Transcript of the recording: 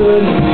good.